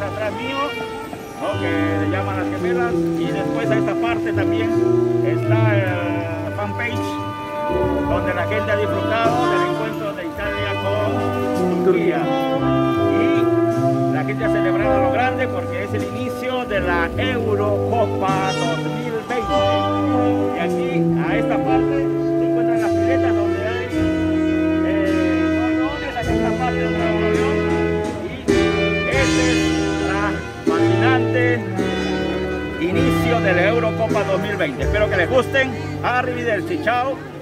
detrás mío, ¿no? que le llaman las gemelas, y después a esta parte también está el fanpage, donde la gente ha disfrutado del encuentro de Italia con Turquía. Y la gente ha celebrado lo grande porque es el inicio de la Eurocopa inicio de la Eurocopa 2020. Espero que les gusten. Arrivederci, chao.